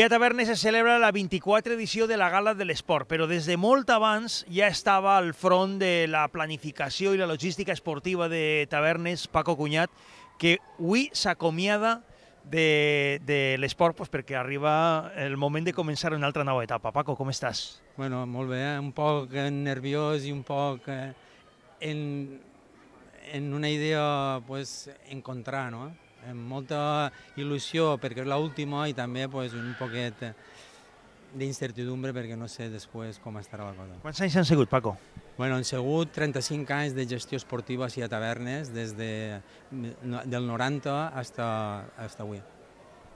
Avui a Tavernes se celebra la 24 edició de la Gala de l'Esport, però des de molt abans ja estava al front de la planificació i la logística esportiva de Tavernes, Paco Cunyat, que avui s'acomiada de, de l'esport pues, perquè arriba el moment de començar una altra nova etapa. Paco, com estàs? Bueno, molt bé, un poc nerviós i un poc eh, en, en una idea pues, encontrar, no? Amb molta il·lusió perquè és l'última i també pues, un poquet d'incertidumbre perquè no sé després com estarà la cosa. Quants anys han sigut, Paco? Bueno, han sigut 35 anys de gestió esportiva a Tavernes, des de, del 90 fins a avui.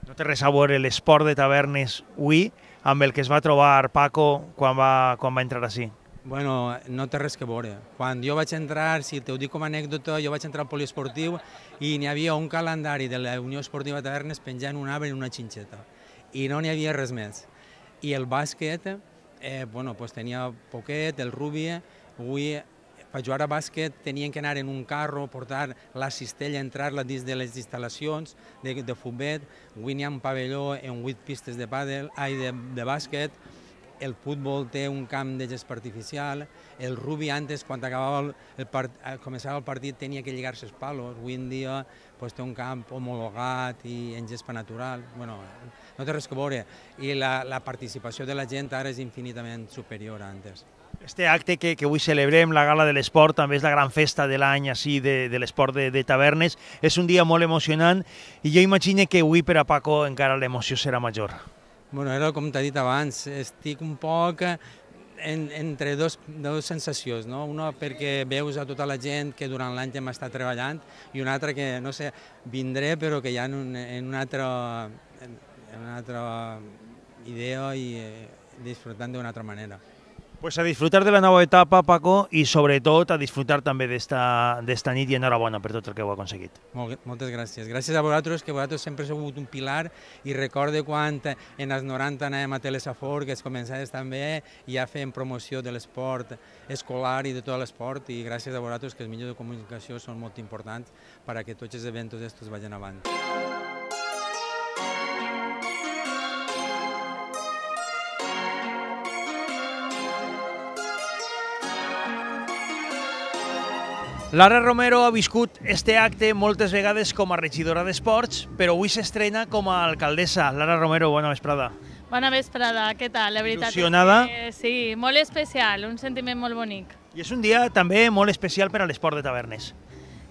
No té res a veure l'esport de Tavernes avui amb el que es va trobar Paco quan va, quan va entrar així? Bueno, no té res que veure. Quan jo vaig entrar, si t'ho dic com a anècdota, jo vaig entrar al poliesportiu i n'hi havia un calendari de la Unió Esportiva Tavernes penjant un arbre en una xinxeta. I no n'hi havia res més. I el bàsquet, eh, bueno, pues tenia poquet, el rubi, avui per jugar a bàsquet tenien que anar en un carro, portar la cistella, entrar-la dins de les instal·lacions de, de futbet, avui n'hi ha un pavelló en 8 pistes de pàdel, ai, de, de bàsquet, el futbol té un camp de gespa artificial, el rugby antes, quan acabava el, el part, eh, començava el partit, tenia que lligar-se els palos, avui en dia pues, té un camp homologat i en gespa natural, bueno, no té res que veure, i la, la participació de la gent ara és infinitament superior a antes. Este acte que, que avui celebrem, la Gala de l'Esport, també és la gran festa de l'any així de, de l'esport de, de Tavernes. És un dia molt emocionant i jo imagino que avui per a Paco encara l'emoció serà major. Bueno, era com t'he dit abans, estic un poc en, entre dos, dos sensacions, no? Una perquè veus a tota la gent que durant l'any hem estat treballant i una altra que, no sé, vindré però que ja en, un, en una altra, en una altra idea i eh, disfrutant d'una altra manera. Pues a disfrutar de la nova etapa, Paco, i sobretot a disfrutar també d'esta nit i enhorabona per tot el que heu aconseguit. Molt, moltes gràcies. Gràcies a vosaltres, que vosaltres sempre heu sigut un pilar i recorde quan en els 90 anàvem a Telesafor, que es començaves també ja fent promoció de l'esport escolar i de tot l'esport i gràcies a vosaltres que els mitjans de comunicació són molt importants perquè tots els events estos vagin avant. Lara Romero ha viscut este acte moltes vegades com a regidora d'Esports, però avui s'estrena com a alcaldessa. Lara Romero, bona vesprada. Bona vesprada, què tal? La veritat Il·lusionada? és que sí, molt especial, un sentiment molt bonic. I és un dia també molt especial per a l'esport de tavernes.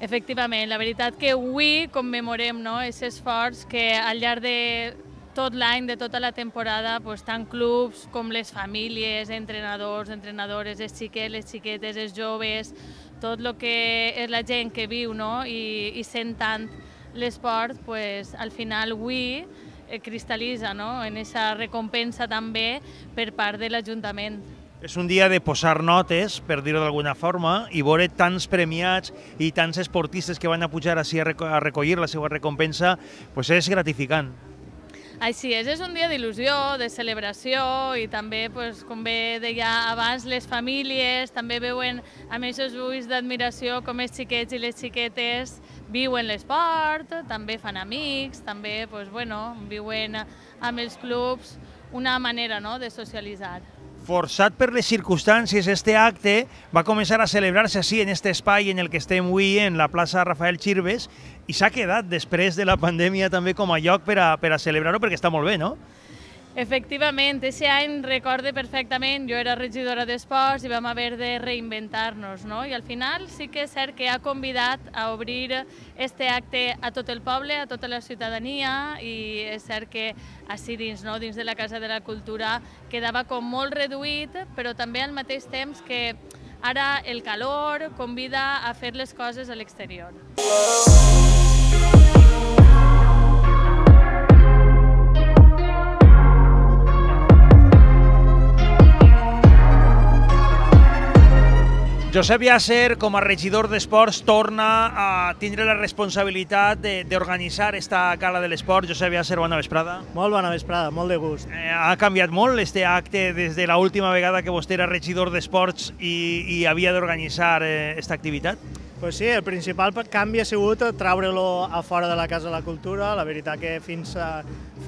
Efectivament, la veritat que avui commemorem no, aquest esforç que al llarg de tot l'any, de tota la temporada, pues, tant clubs com les famílies, entrenadors, entrenadores, els xiquets, les xiquetes, els joves, tot el que és la gent que viu no? I, i sent tant l'esport, pues, al final avui eh, cristal·litza no? en aquesta recompensa també per part de l'Ajuntament. És un dia de posar notes, per dir-ho d'alguna forma, i veure tants premiats i tants esportistes que van a pujar així a, recollir la seva recompensa, pues és gratificant. Així és, és un dia d'il·lusió, de celebració i també, pues, com bé deia abans, les famílies també veuen amb aquests ulls d'admiració com els xiquets i les xiquetes viuen l'esport, també fan amics, també pues, bueno, viuen amb els clubs una manera no, de socialitzar. Forçat per les circumstàncies, este acte va començar a celebrar-se així en este espai en el que estem avui, en la plaça Rafael Chirves, i s'ha quedat després de la pandèmia també com a lloc per a, per a celebrar-ho perquè està molt bé, no? Efectivament, aquest any recorde perfectament, jo era regidora d'Esports i vam haver de reinventar-nos, no? I al final sí que és cert que ha convidat a obrir este acte a tot el poble, a tota la ciutadania, i és cert que així dins, no? dins de la Casa de la Cultura, quedava com molt reduït, però també al mateix temps que ara el calor convida a fer les coses a l'exterior. Josep Yasser, com a regidor d'Esports, torna a tindre la responsabilitat d'organitzar esta gala de l'esport. Josep Yasser, bona vesprada. Molt bona vesprada, molt de gust. Eh, ha canviat molt este acte des de l'última vegada que vostè era regidor d'Esports i, i havia d'organitzar eh, esta activitat? Pues sí, el principal canvi ha sigut traure-lo a fora de la Casa de la Cultura. La veritat que fins a,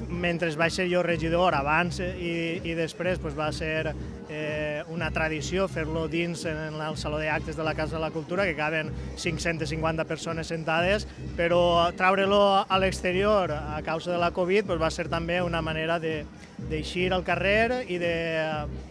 mentre vaig ser jo regidor, abans i, i després, pues va ser eh, una tradició fer-lo dins en el Saló d'Actes de la Casa de la Cultura, que caben 550 persones sentades, però traure-lo a l'exterior a causa de la Covid pues va ser també una manera d'eixir al carrer i de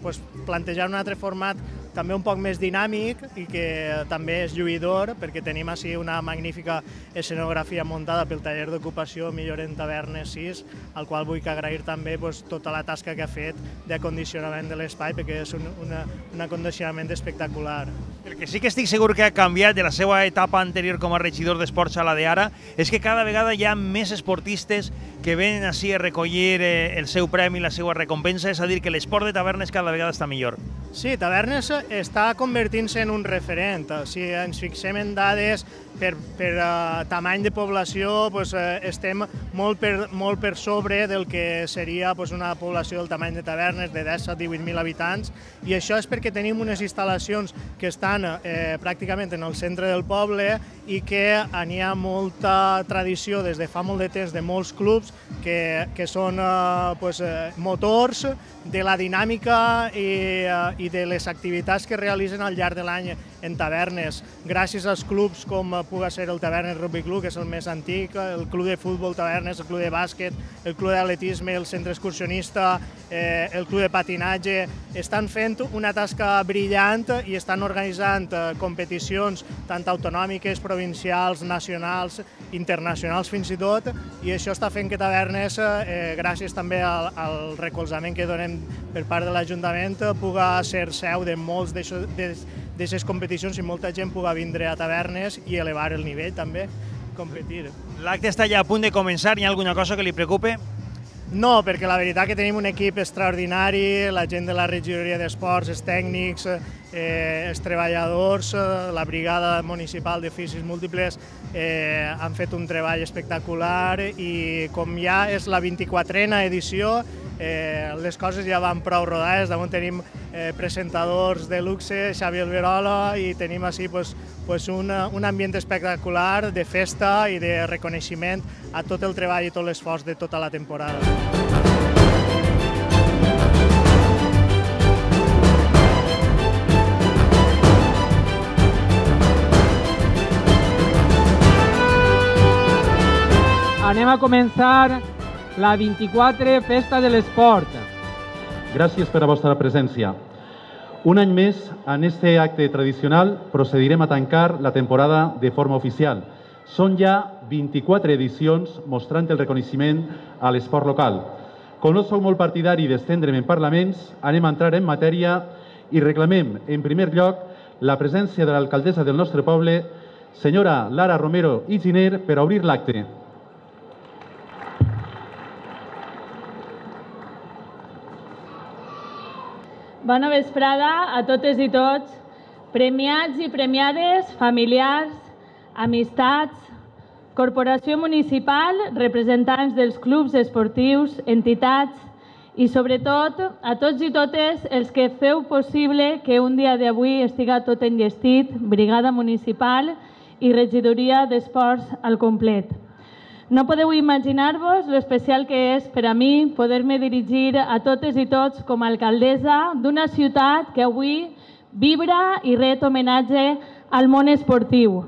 pues, plantejar un altre format també un poc més dinàmic i que també és lluïdor perquè tenim així una magnífica escenografia muntada pel taller d'ocupació Millor en Tavernes 6, al qual vull agrair també pues, tota la tasca que ha fet d'acondicionament de l'espai perquè és un, una, un acondicionament espectacular. El que sí que estic segur que ha canviat de la seva etapa anterior com a regidor d'esports a la d'ara és que cada vegada hi ha més esportistes que venen així a recollir eh, el seu premi, la seva recompensa, és a dir, que l'esport de tavernes cada vegada està millor. Sí, Tavernes està convertint-se en un referent. Si ens fixem en dades per, per uh, tamany de població, pues, uh, estem molt per, molt per sobre del que seria pues, una població del tamany de Tavernes de 10 a 18.000 habitants. I això és perquè tenim unes instal·lacions que estan eh, pràcticament en el centre del poble i que n'hi ha molta tradició des de fa molt de temps de molts clubs que, que són eh, pues, eh, motors de la dinàmica i, eh, i de les activitats que realitzen al llarg de l'any en tavernes, gràcies als clubs com puga ser el Tavernes Rugby Club, que és el més antic, el Club de Futbol Tavernes, el Club de Bàsquet, el Club d'Atletisme, el Centre Excursionista, eh, el Club de Patinatge, estan fent una tasca brillant i estan organitzant eh, competicions tant autonòmiques, provincials, nacionals, internacionals fins i tot, i això està fent que Tavernes, eh, gràcies també al, recolzament que donem per part de l'Ajuntament, puga ser seu de molts d'aquestes competicions i molta gent puga vindre a Tavernes i elevar el nivell també, competir. L'acte està ja a punt de començar, hi ha alguna cosa que li preocupe? No, perquè la veritat que tenim un equip extraordinari, la gent de la regidoria d'esports, els tècnics, eh, els treballadors, la brigada municipal d'oficis múltiples eh, han fet un treball espectacular i com ja és la 24a edició, eh, les coses ja van prou rodades, damunt tenim eh, presentadors de luxe, Xavi Alberola, i tenim així pues, pues un, un ambient espectacular de festa i de reconeixement a tot el treball i tot l'esforç de tota la temporada. Anem a començar la 24 Festa de l'Esport. Gràcies per la vostra presència. Un any més, en este acte tradicional, procedirem a tancar la temporada de forma oficial. Són ja 24 edicions mostrant el reconeixement a l'esport local. Com no sou molt partidari d'estendre'm en parlaments, anem a entrar en matèria i reclamem, en primer lloc, la presència de l'alcaldessa del nostre poble, senyora Lara Romero i Giner, per obrir l'acte. Bona vesprada a totes i tots, premiats i premiades, familiars, amistats, corporació municipal, representants dels clubs esportius, entitats i sobretot a tots i totes els que feu possible que un dia d'avui estiga tot enllestit, brigada municipal i regidoria d'esports al complet. No podeu imaginar-vos l'especial que és per a mi poder-me dirigir a totes i tots com a alcaldessa d'una ciutat que avui vibra i ret homenatge al món esportiu.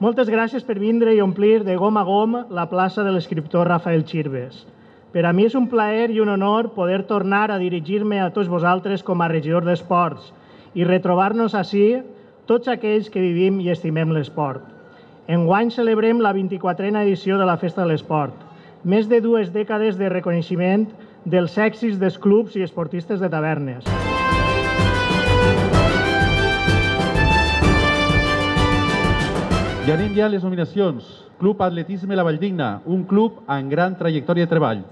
Moltes gràcies per vindre i omplir de gom a gom la plaça de l'escriptor Rafael Chirves. Per a mi és un plaer i un honor poder tornar a dirigir-me a tots vosaltres com a regidor d'Esports, i retrobar-nos així tots aquells que vivim i estimem l'esport. Enguany celebrem la 24a edició de la Festa de l'Esport, més de dues dècades de reconeixement dels èxits dels clubs i esportistes de tavernes. I anem ja a les nominacions. Club Atletisme La Valldigna, un club amb gran trajectòria de treball.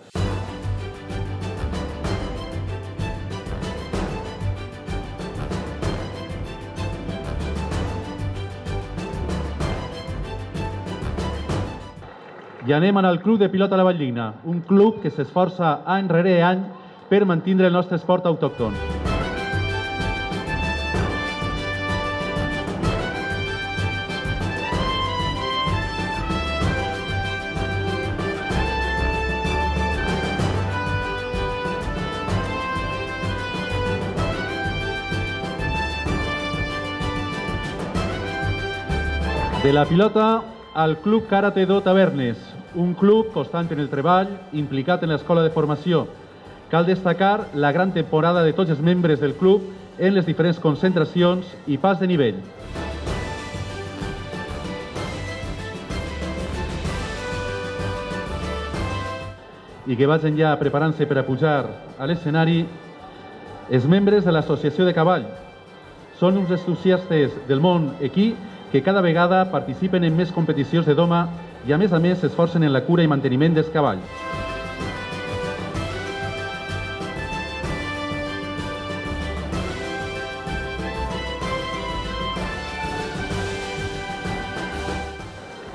I anem al Club de Pilota La Valldigna, un club que s'esforça any rere any per mantindre el nostre esport autòcton. De la pilota al Club Karate Do Tavernes, un club constant en el treball, implicat en l'escola de formació. Cal destacar la gran temporada de tots els membres del club en les diferents concentracions i pas de nivell. i que vagin ja preparant-se per a pujar a l'escenari, els membres de l'Associació de Cavall. Són uns entusiastes del món equí que cada vegada participen en més competicions de doma i a més a més s'esforcen en la cura i manteniment dels cavalls.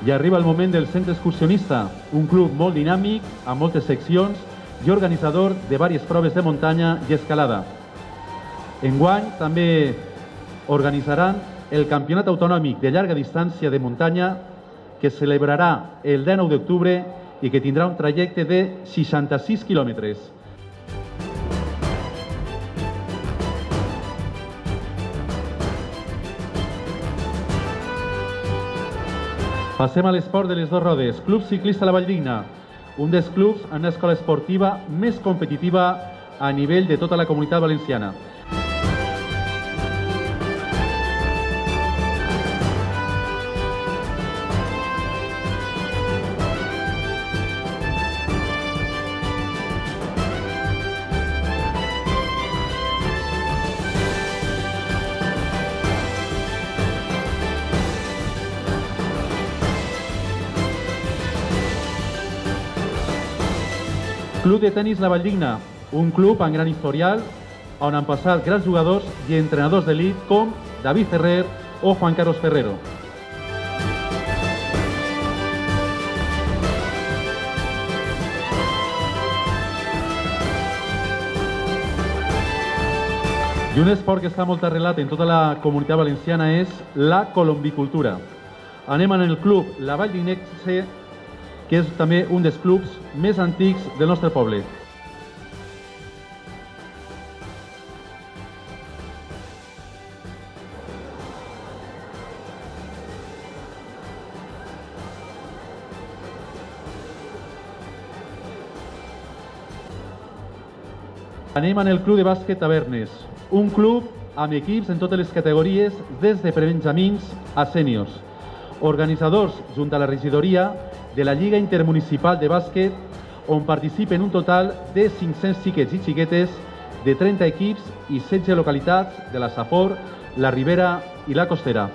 I arriba el moment del centre excursionista, un club molt dinàmic, amb moltes seccions i organitzador de diverses proves de muntanya i escalada. Enguany també organitzaran el Campionat Autonòmic de llarga distància de muntanya que es celebrarà el 19 d'octubre i que tindrà un trajecte de 66 quilòmetres. Passem a l'esport de les dues rodes. Club Ciclista La Valldigna, un dels clubs en escola esportiva més competitiva a nivell de tota la comunitat valenciana. Club de tenis La Valldigna, un club amb gran historial on han passat grans jugadors i entrenadors d'elit com David Ferrer o Juan Carlos Ferrero. I un esport que està molt arrelat en tota la comunitat valenciana és la colombicultura. Anem en el club La Valldignense, que és també un dels clubs més antics del nostre poble. Anem en el Club de Bàsquet Tavernes, un club amb equips en totes les categories, des de prebenjamins a sèniors. Organitzadors, junt a la regidoria, de la Lliga Intermunicipal de Bàsquet, on participen un total de 500 xiquets i xiquetes de 30 equips i 16 localitats de la Safor, la Ribera i la Costera.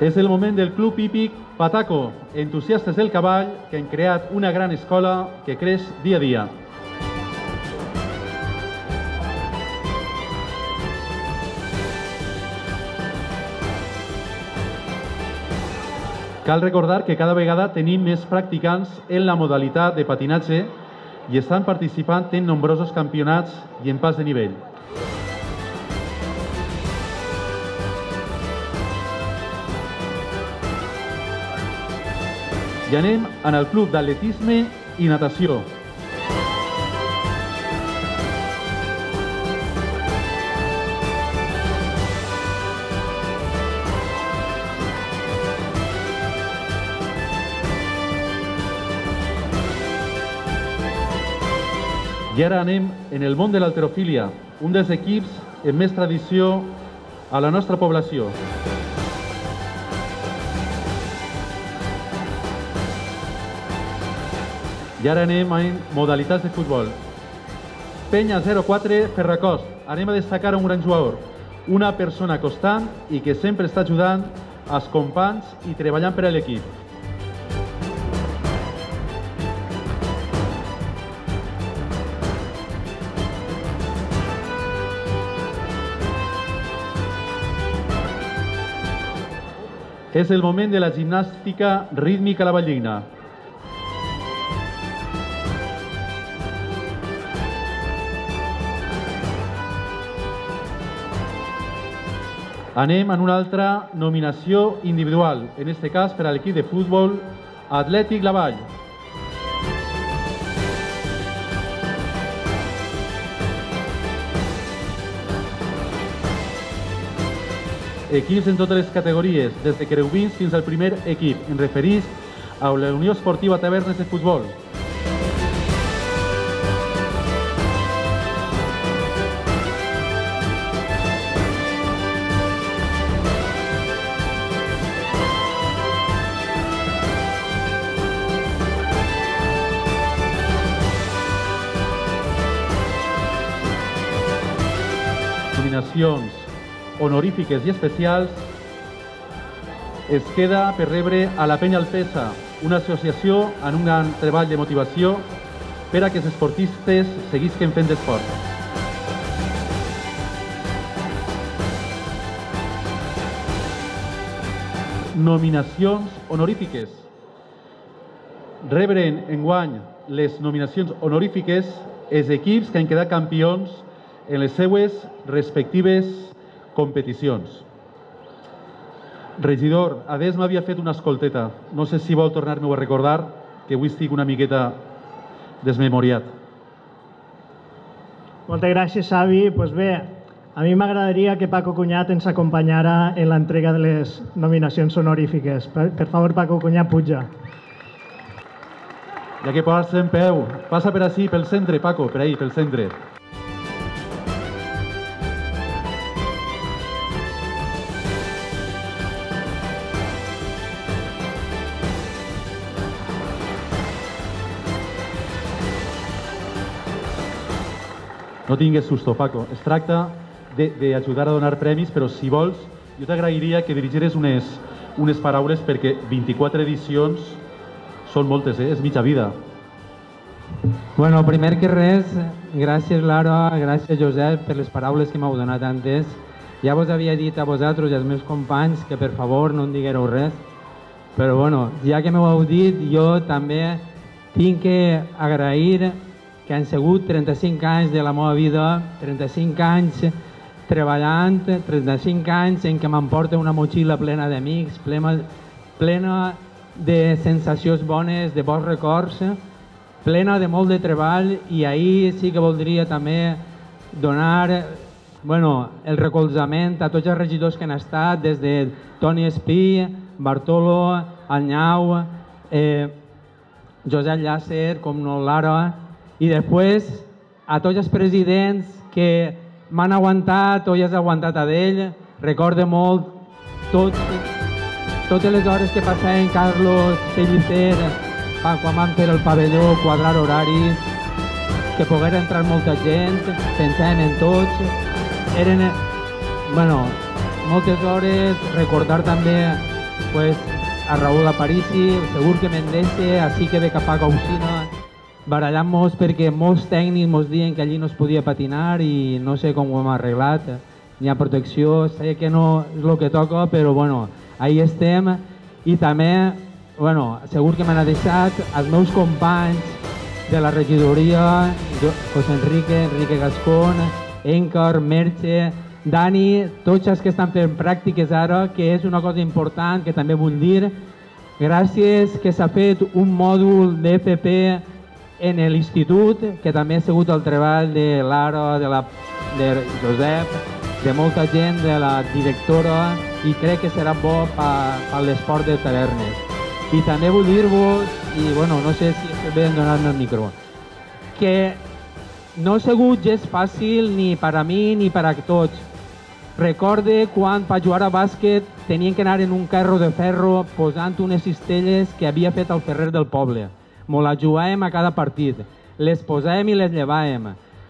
És el moment del Club Hípic Pataco, entusiastes del cavall que han creat una gran escola que creix dia a dia. Cal recordar que cada vegada tenim més practicants en la modalitat de patinatge i estan participant en nombrosos campionats i en pas de nivell. I anem en el club d'atletisme i natació. I ara anem en el món de l'alterofília, un dels equips amb més tradició a la nostra població. I ara anem en modalitats de futbol. Penya 04 Ferracost. Anem a destacar un gran jugador, una persona constant i que sempre està ajudant als companys i treballant per a l'equip. És el moment de la gimnàstica rítmica a la Valldigna. Anem en una altra nominació individual, en este cas per a l'equip de futbol Atlètic La Vall. Equips en totes les categories, des de querubins fins al primer equip. En referís a la Unió Esportiva Tavernes de. Nominacions honorífiques i especials es queda per rebre a la Penya Alpesa, una associació en un gran treball de motivació per a que els esportistes seguisquen fent esport. Nominacions honorífiques. Rebren enguany les nominacions honorífiques els equips que han quedat campions en les seues respectives competicions. Regidor, Adés m'havia fet una escolteta. No sé si vol tornar-m'ho a recordar, que avui estic una miqueta desmemoriat. Moltes gràcies, Xavi. Pues bé, a mi m'agradaria que Paco Cunyat ens acompanyara en l'entrega de les nominacions honorífiques. Per, per favor, Paco Cunyat, puja. Ja que posar-se en peu, passa per així, pel centre, Paco, per ahí, pel centre. No tingues susto, Paco. Es tracta d'ajudar a donar premis, però si vols, jo t'agrairia que dirigires unes, unes paraules perquè 24 edicions són moltes, eh? és mitja vida. Bueno, primer que res, gràcies Lara, gràcies Josep per les paraules que m'heu donat antes. Ja vos havia dit a vosaltres i als meus companys que per favor no en diguereu res, però bueno, ja que m'ho heu dit, jo també tinc que agrair que han sigut 35 anys de la meva vida, 35 anys treballant, 35 anys en què m'emporta una motxilla plena d'amics, plena, plena de sensacions bones, de bons records, plena de molt de treball i ahir sí que voldria també donar bueno, el recolzament a tots els regidors que han estat, des de Toni Espí, Bartolo, Anyau, eh, Josep Llàcer, com no Lara, i després a tots els presidents que m'han aguantat o ja has aguantat a d'ell, recorde molt tot, totes les hores que passàvem Carlos Pellicer quan vam fer el pavelló, quadrar horaris, que poguera entrar molta gent, pensàvem en tots, eren, bueno, moltes hores, recordar també pues, a Raúl Aparici, segur que me'n deixe, així que ve cap a Causina, barallant-nos perquè molts tècnics ens diuen que allí no es podia patinar i no sé com ho hem arreglat, ni ha protecció, sé que no és el que toca, però bueno, ahí estem. I també, bueno, segur que m'han deixat els meus companys de la regidoria, José Enrique, Enrique Gascón, Encar, Merche, Dani, tots els que estan fent pràctiques ara, que és una cosa important que també vull dir, gràcies que s'ha fet un mòdul d'FP en l'institut, que també ha sigut el treball de Lara, de, la, de Josep, de molta gent, de la directora, i crec que serà bo per l'esport de tavernes. I també vull dir-vos, i bueno, no sé si és bé donar-me el micro, que no ha sigut gens fàcil ni per a mi ni per a tots. Recorde quan per jugar a bàsquet tenien que anar en un carro de ferro posant unes cistelles que havia fet el ferrer del poble Mos la jugàvem a cada partit. Les posàvem i les llevàvem.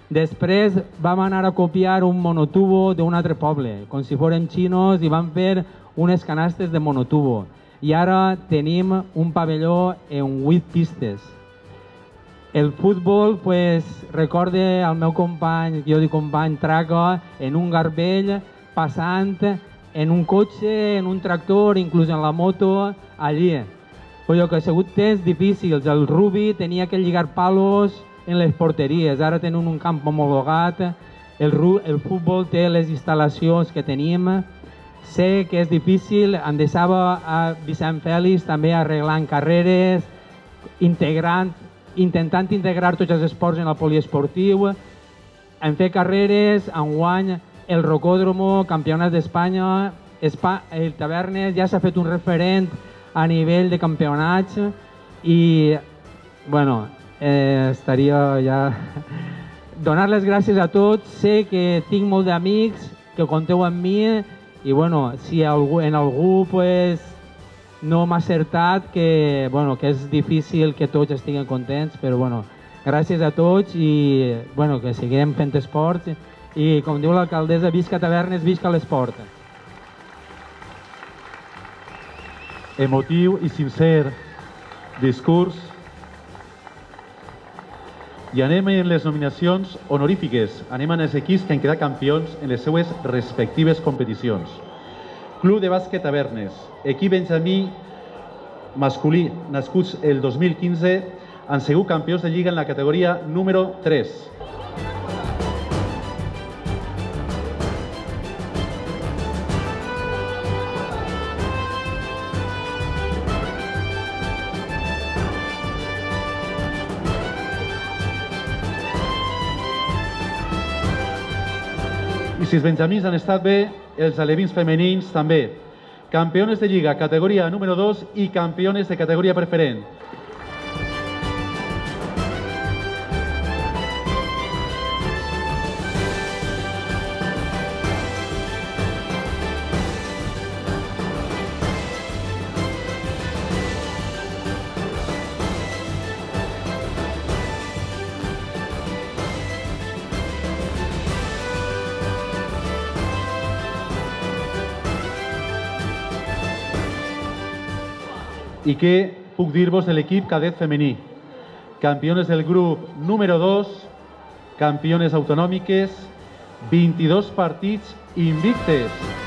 Després vam anar a copiar un monotubo d'un altre poble, com si fórem xinos, i vam fer unes canastes de monotubo. I ara tenim un pavelló en 8 pistes. El futbol, pues, recorde al meu company, jo dic company Traca, en un garbell, passant en un cotxe, en un tractor, inclús en la moto, allí. Però que ha sigut temps difícils. El Rubi tenia que lligar palos en les porteries, ara tenen un camp homologat, el, el futbol té les instal·lacions que tenim, sé que és difícil, em deixava a Vicent Fèlix també arreglant carreres, integrant, intentant integrar tots els esports en el poliesportiu, en fer carreres, enguany el Rocòdromo, campionat d'Espanya, el Tavernes. Ja s'ha fet un referent a nivell de campionats i, bueno, eh, estaria ja... Donar les gràcies a tots, sé que tinc molt d'amics que conteu amb mi i, bueno, si algú, en algú pues, no m'ha acertat, que, bueno, que és difícil que tots estiguen contents, però, bueno, gràcies a tots i, bueno, que siguem fent esport i, com diu l'alcaldessa, visca Tavernes, visca l'esport. Emotiu i sincer discurs i anem en les nominacions honorífiques. Anem en els equips que han quedat campions en les seues respectives competicions. Club de bàsquet Tavernes, equip benjamí masculí nascuts el 2015, han sigut campions de Lliga en la categoria número 3. I si els benjamins han estat bé, els alevins femenins també. Campeones de Lliga, categoria número 2 i campiones de categoria preferent. I què puc dir-vos de l'equip cadet femení? Campiones del grup número 2, campiones autonòmiques, 22 partits invictes.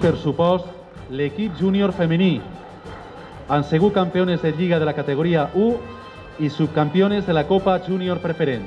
Per supost, l'equip júnior femení. Han sigut campiones de Lliga de la categoria 1 i subcampiones de la Copa Júnior Preferent.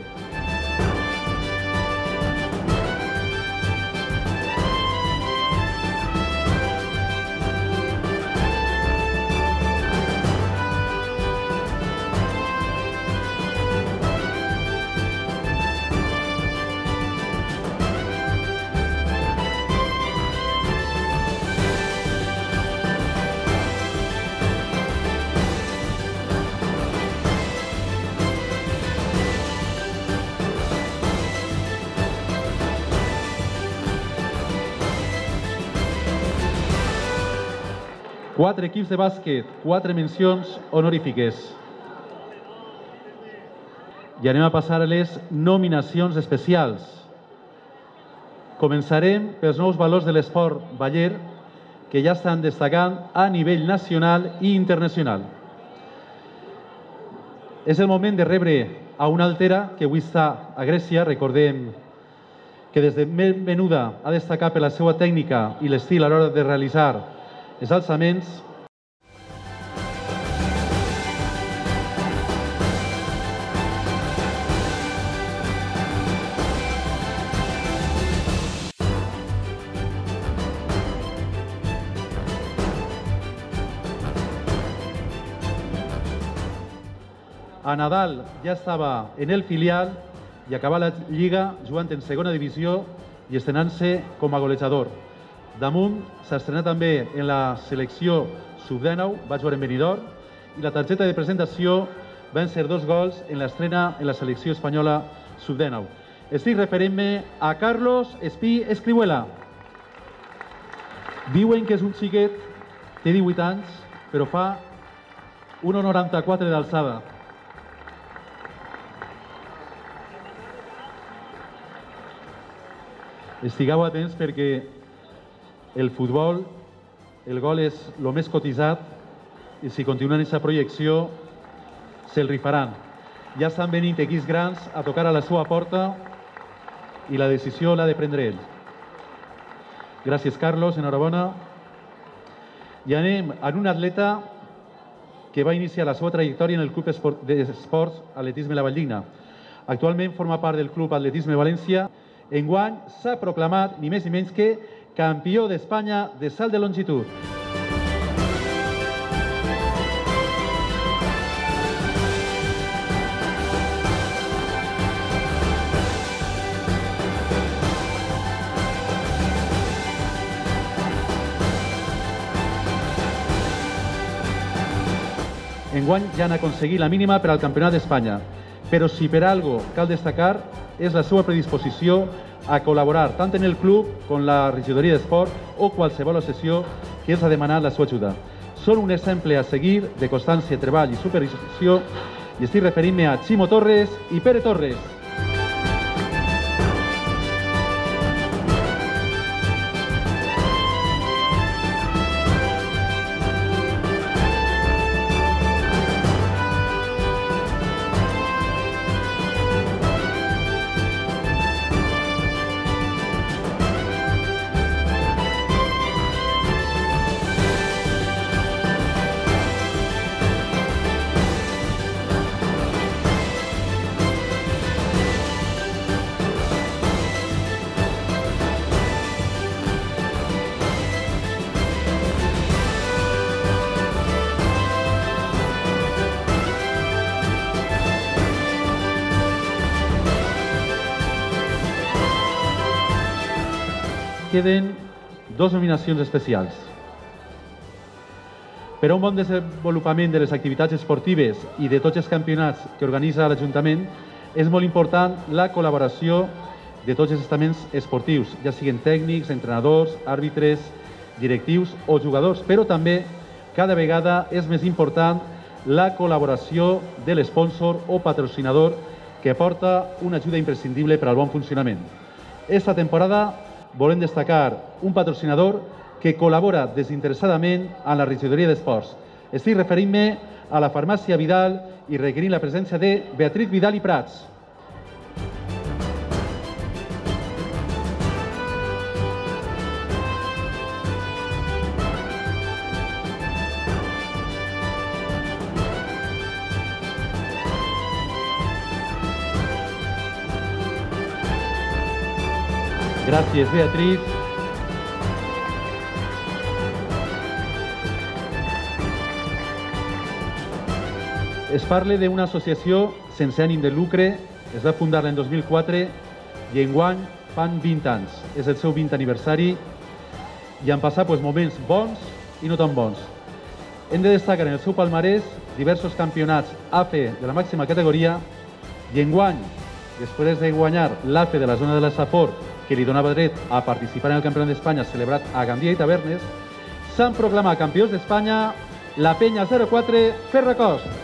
Quatre equips de bàsquet, quatre mencions honorífiques. I anem a passar a les nominacions especials. Començarem pels nous valors de l'esport baller que ja estan destacant a nivell nacional i internacional. És el moment de rebre a una altera que avui està a Grècia. Recordem que des de menuda ha destacat per la seva tècnica i l'estil a l'hora de realitzar els alçaments A Nadal ja estava en el filial i acaba la Lliga jugant en segona divisió i estrenant-se com a golejador. Damunt s'ha estrenat també en la selecció sub-19, va jugar en Benidorm, i la targeta de presentació van ser dos gols en l'estrena en la selecció espanyola sub-19. Estic referint-me a Carlos Espí Escribuela. Diuen que és un xiquet, té 18 anys, però fa 1,94 d'alçada. Estigueu atents perquè el futbol, el gol és el més cotitzat i si continuen aquesta projecció se'l rifaran. Ja estan venint equips grans a tocar a la seva porta i la decisió l'ha de prendre ell. Gràcies, Carlos, enhorabona. I anem en un atleta que va iniciar la seva trajectòria en el Club d'Esports Atletisme La Valldigna. Actualment forma part del Club Atletisme València. Enguany s'ha proclamat ni més ni menys que campió d'Espanya de salt de longitud. Enguany ja han aconseguit la mínima per al Campionat d'Espanya, però si per algo cal destacar és la seva predisposició a col·laborar tant en el club com la regidoria d'esport o qualsevol associació que els ha demanat la seva ajuda. Són un exemple a seguir de constància, treball i supervisió i estic referint-me a Ximo Torres i Pere Torres. Queden dos nominacions especials. Per a un bon desenvolupament de les activitats esportives i de tots els campionats que organitza l'Ajuntament, és molt important la col·laboració de tots els estaments esportius, ja siguin tècnics, entrenadors, àrbitres, directius o jugadors, però també cada vegada és més important la col·laboració de l'esponsor o patrocinador que aporta una ajuda imprescindible per al bon funcionament. Esta temporada volem destacar un patrocinador que col·labora desinteressadament amb la regidoria d'esports. Estic referint-me a la farmàcia Vidal i requerint la presència de Beatriz Vidal i Prats. Gràcies, Beatriz. Es parla d'una associació sense ànim de lucre, es va fundar l'any 2004 i enguany fan 20 anys. És el seu 20 aniversari i han passat pues, moments bons i no tan bons. Hem de destacar en el seu palmarès diversos campionats AFE de la màxima categoria i enguany, després de guanyar l'AFE de la zona de la Safor que li donava dret a participar en el Campionat d'Espanya celebrat a Gandia i Tavernes, s'han proclamat campions d'Espanya la penya 04 Ferracost.